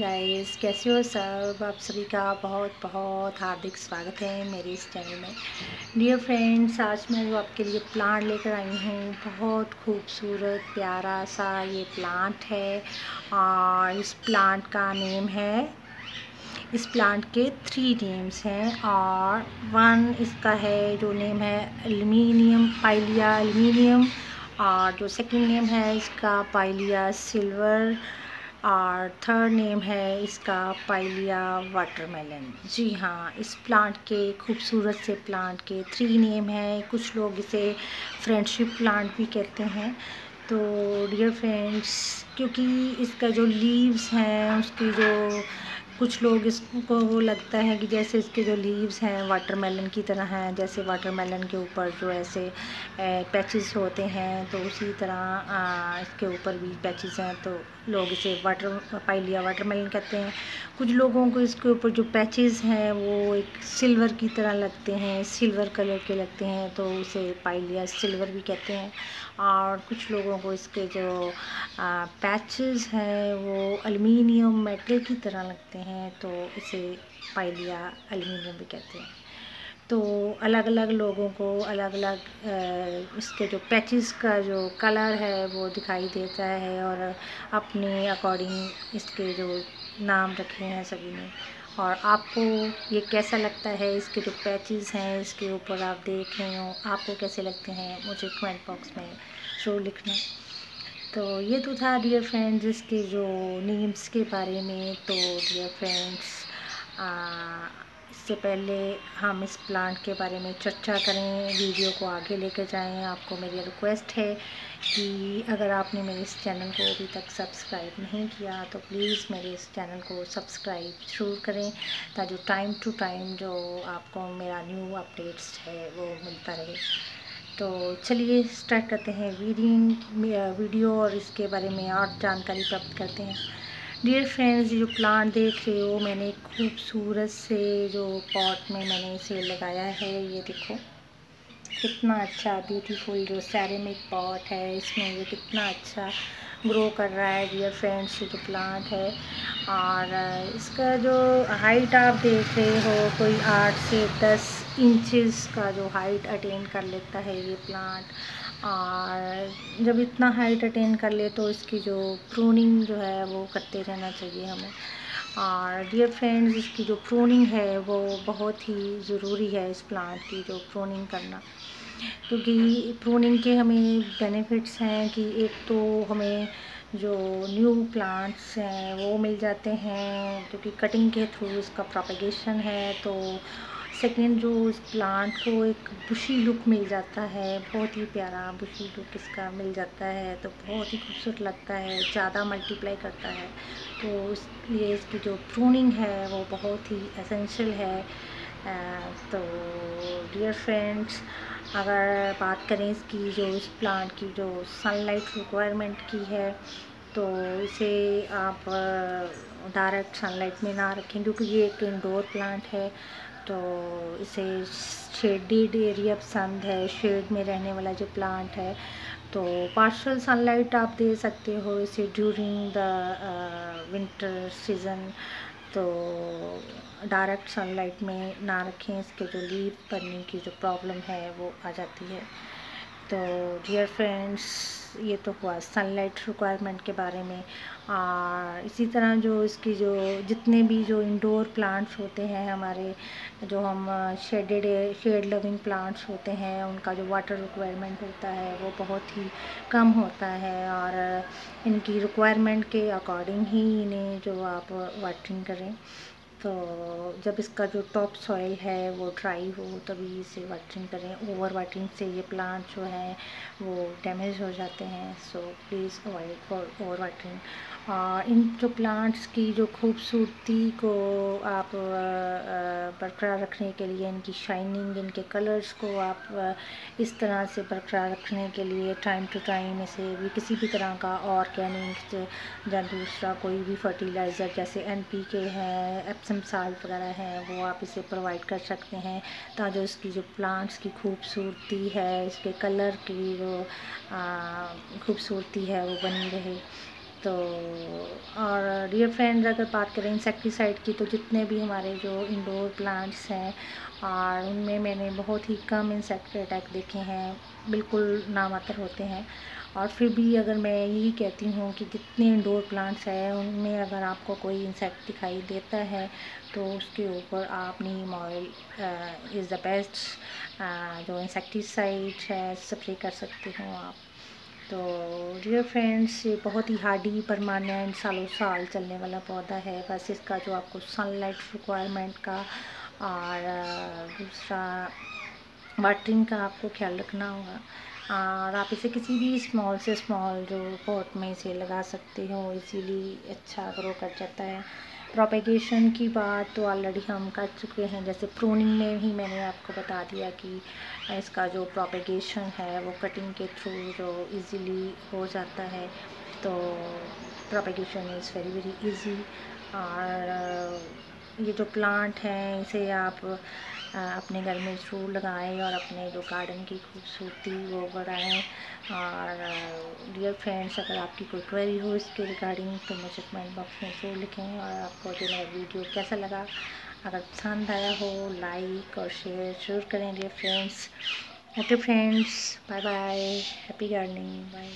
Guys कैसे हो सब? आप सभी का बहुत बहुत हार्दिक स्वागत है मेरे इस चैनल में। डियर फ्रेंड्स आज मैं जो आपके लिए प्लांट लेकर आई हूँ, बहुत खूबसूरत, प्यारा सा ये प्लांट है। और इस प्लांट का नेम है, इस प्लांट के थ्री नेम्स हैं। और वन इसका है, जो नेम है एलुमिनियम पाइलिया एलुमिनियम और जो सेकंड नेम है, इसका पाइलिया सिल्वर और थर्ड नेम है इसका पाइलिया वाटरमेलन जी हाँ इस प्लांट के खूबसूरत से प्लांट के थ्री नेम है। कुछ लोग इसे फ्रेंडशिप प्लांट भी कहते हैं। तो डियर फ्रेंड्स क्योंकि इसका जो लीव्स हैं, उसकी जो कुछ लोग इसको वो लगता है कि जैसे इसके जो लीव्स हैं वाटरमेलन की तरह हैं, जैसे वाटरमेलन के ऊपर जो ऐसे पैचेस होते हैं तो उसी तरह इसके ऊपर भी पैचेस हैं तो लोग इसे वाटर पाइलिया वाटरमेलन कहते हैं। कुछ लोगों को इसके ऊपर जो पैचेस हैं, वो एक सिल्वर की तरह लगते हैं सिल्वर कलर के लगते हैं तो उसे पाइलिया सिल्वर भी कहते हैं। और कुछ लोगों को इसके जो पैचेस हैं, वो एलुमिनियम मेटल की तरह लगते हैं। तो इसे पाइलिया एलुमिनियम भी कहते हैं। तो अलग अलग लोगों को अलग अलग इसके जो पैचेस का जो कलर है, वो दिखाई देता है और अपने अकॉर्डिंग इसके जो नाम रखे हैं सभी ने। और आपको ये कैसा लगता है? इसके जो पैचेस हैं, इसके ऊपर आप देख रहे हो, आपको कैसे लगते हैं? मुझे कमेंट बॉक्स में शो लिखना। तो ये तो था डियर फ्रेंड्स इसके जो नेम्स के बारे में। तो डियर फ्रेंड्स इससे पहले हम इस प्लांट के बारे में चर्चा करें वीडियो को आगे लेकर जाएँ। आपको मेरी रिक्वेस्ट है कि अगर आपने मेरे इस चैनल को अभी तक सब्सक्राइब नहीं किया तो प्लीज़ मेरे इस चैनल को सब्सक्राइब ज़रूर करें, ताकि टाइम टू टाइम जो आपको मेरा न्यू अपडेट्स है, वो मिलता रहे। तो चलिए स्टार्ट करते हैं वीडियो वीडियो और इसके बारे में और जानकारी प्राप्त करते हैं। डियर फ्रेंड्स जो प्लांट देख रहे हो, मैंने खूबसूरत से जो पॉट में मैंने इसे लगाया है, ये देखो। कितना अच्छा ब्यूटीफुल जो सैरेमिक पॉट है, इसमें ये कितना अच्छा ग्रो कर रहा है डियर फ्रेंड्स ये जो प्लांट है। और इसका जो हाइट आप देख रहे हो, कोई आठ से दस इंचेस का जो हाइट अटेन कर लेता है ये प्लांट और जब इतना हाइट अटेन कर ले तो इसकी जो प्रूनिंग जो है वो करते रहना चाहिए हमें. और डियर फ्रेंड्स इसकी जो प्रूनिंग है वो बहुत ही ज़रूरी है इस प्लांट की जो प्रूनिंग करना. क्योंकि प्रूनिंग के हमें बेनिफिट्स हैं कि एक तो हमें जो न्यू प्लांट्स हैं वो मिल जाते हैं, क्योंकि कटिंग के थ्रू इसका प्रोपगेशन है तो सेकेंड जो इस प्लांट को एक बुशी लुक मिल जाता है, बहुत ही प्यारा बुशी लुक इसका मिल जाता है तो बहुत ही खूबसूरत लगता है, ज़्यादा मल्टीप्लाई करता है। तो इसलिए इसकी जो प्रूनिंग है, वो बहुत ही एसेंशियल है। तो डियर फ्रेंड्स अगर बात करें इसकी जो इस प्लांट की जो सनलाइट रिक्वायरमेंट की है तो इसे आप डायरेक्ट सनलाइट में ना रखें, क्योंकि ये एक इंडोर प्लांट है। तो इसे शेडिड एरिया पसंद है, शेड में रहने वाला जो प्लांट है तो पार्शल सनलाइट आप दे सकते हो इसे ड्यूरिंग द विंटर सीज़न तो डायरेक्ट सनलाइट में ना रखें, इसके जो लीव पड़ने की जो प्रॉब्लम है वो आ जाती है। तो डियर फ्रेंड्स ये तो हुआ सनलाइट रिक्वायरमेंट के बारे में। और इसी तरह जो इसकी जो जितने भी जो इंडोर प्लांट्स होते हैं, हमारे जो हम शेडेड शेड लविंग प्लांट्स होते हैं, उनका जो वाटर रिक्वायरमेंट होता है, वो बहुत ही कम होता है और इनकी रिक्वायरमेंट के अकॉर्डिंग ही इन्हें जो आप वाटरिंग करें। तो जब इसका जो टॉप सॉइल है वो ड्राई हो, तभी इसे वाटरिंग करें। ओवर वाटरिंग से ये प्लांट जो है वो डैमेज हो जाते हैं। So please avoid for over watering इन जो प्लांट्स की जो खूबसूरती को आप बरकरार रखने के लिए, इनकी शाइनिंग इनके कलर्स को आप इस तरह से बरकरार रखने के लिए टाइम टू टाइम इसे भी किसी भी तरह का ऑर्गेनिक या दूसरा कोई भी फर्टिलाइज़र जैसे एन पी के है एप्सम साल्ट वगैरह है, वो आप इसे प्रोवाइड कर सकते हैं। ताकि इसकी जो प्लांट्स की खूबसूरती है, इसके कलर की जो खूबसूरती है, वो बनी रहे। तो और डियर फ्रेंड्स अगर बात करें इंसेक्टिसाइड की तो जितने भी हमारे जो इंडोर प्लांट्स हैं, और उनमें मैंने बहुत ही कम इंसेक्ट अटैक देखे हैं, बिल्कुल नामात्र होते हैं। और फिर भी अगर मैं यही कहती हूँ कि जितने इंडोर प्लांट्स हैं, उनमें अगर आपको कोई इंसेक्ट दिखाई देता है तो उसके ऊपर आप neem oil is the best जो इंसेक्टिसाइड है स्प्रे कर सकते हो आप। तो डियर फ्रेंड्स ये बहुत ही हार्डी परमानेंट सालों साल चलने वाला पौधा है। बस इसका जो आपको सनलाइट रिक्वायरमेंट का और दूसरा वाटरिंग का आपको ख्याल रखना होगा। और आप इसे किसी भी स्मॉल से स्मॉल जो पॉट में इसे लगा सकते हो इजीली अच्छा ग्रो कर जाता है। प्रोपेगेशन की बात तो ऑलरेडी हम कर चुके हैं। जैसे प्रूनिंग में ही मैंने आपको बता दिया कि इसका जो प्रोपेगेशन है, वो कटिंग के थ्रू जो इजीली हो जाता है। तो propagation is very very easy और ये जो प्लांट है, इसे आप अपने घर में ज़रूर लगाएँ और अपने जो गार्डन की खूबसूरती वो बढ़ाएँ। और डियर फ्रेंड्स अगर आपकी कोई क्वेरी हो इसके रिगार्डिंग तो मुझे कमेंट बॉक्स में ज़रूर लिखें और आपको जो मेरा वीडियो कैसा लगा। अगर पसंद आया हो लाइक और शेयर ज़रूर करें dear friends okay friends bye bye happy gardening bye